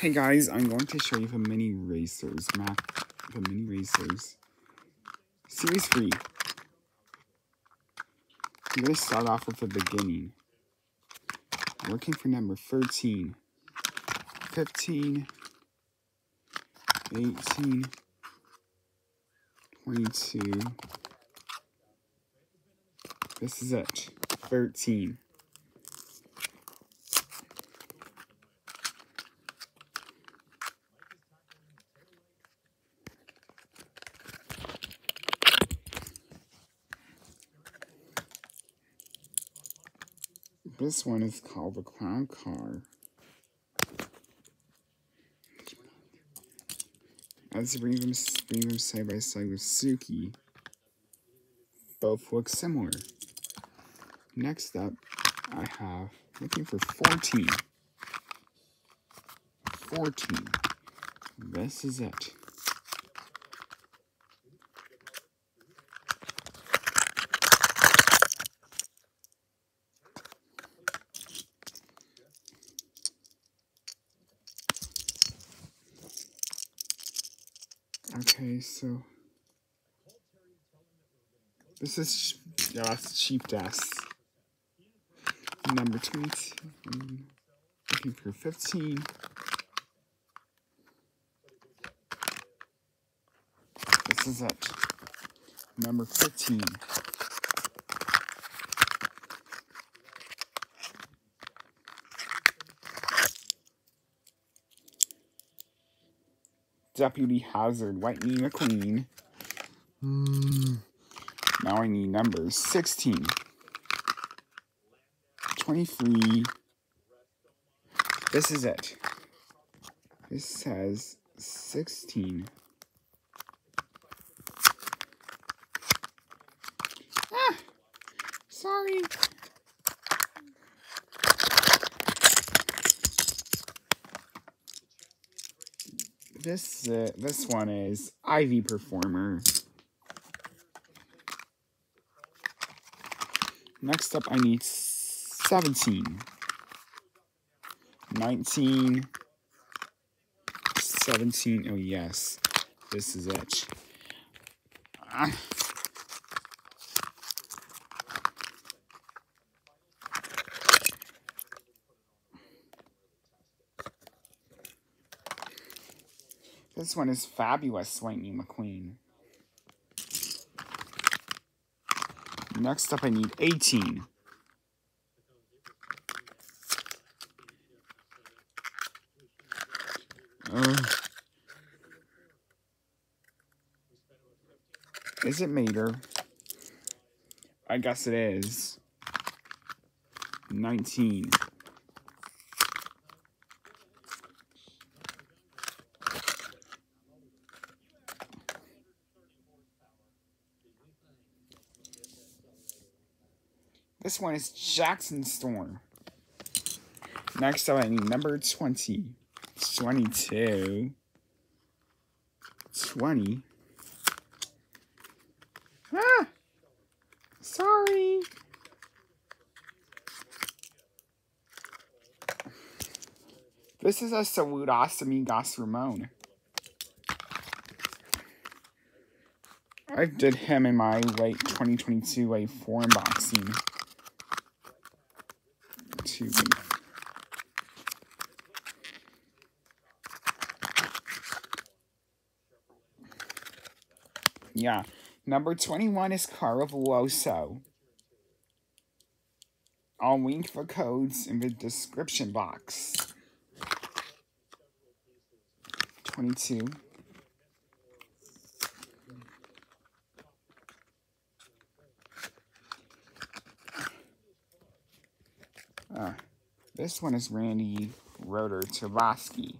Hey guys, I'm going to show you the mini racers map, the mini racers. Series 3. I'm going to start off with the beginning. Working for number 13, 15, 18, 22. This is it. 13. This one is called the Clown Car. As bring them, bring them side by side with Suki. Both look similar. Next up, I have looking for 14. 14. This is it. Okay, so this is yeah, that's cheap desk. Number 22. Um, looking for 15. This is it. Number 15. Deputy Hazard, Lightning McQueen. Mm. Now I need numbers 16, 23. This is it. This says 16. Ah, sorry. This uh, this one is Ivy Performer. Next up, I need 17, 19, 17. Oh, yes, this is it. This one is fabulous, Lightning McQueen. Next up, I need 18. Uh, is it Mater? I guess it is. 19. This one is Jackson Storm. Next up, I need number 20. 22. 20. Ah! Sorry. This is a Saludostomy Gas Ramone. I did him in my late 2022 a four unboxing. Yeah. Number 21 is Caravoso. I'll link the codes in the description box. 22. Uh, this one is Randy Rotor Tavosky.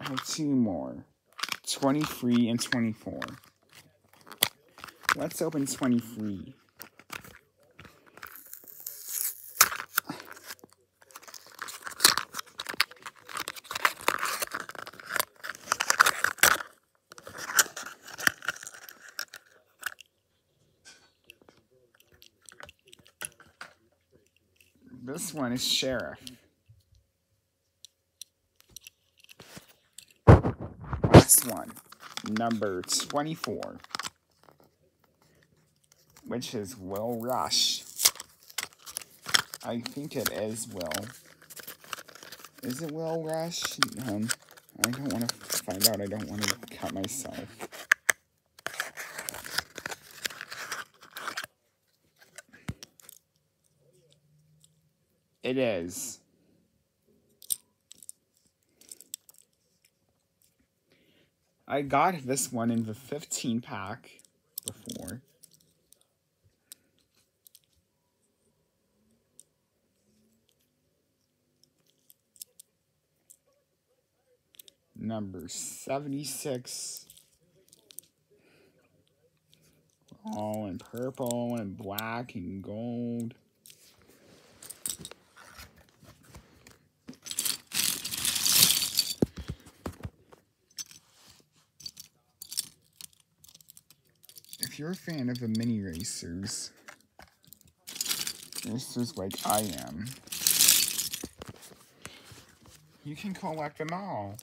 I have two more. 23 and 24. Let's open 23. This one is Sheriff. This one, number 24, which is Will Rush. I think it is Will. Is it Will Rush? Um, I don't want to find out. I don't want to cut myself. It is. I got this one in the 15 pack before. Number 76. All in purple and black and gold. If you're a fan of the mini racers, racers like I am, you can collect them all.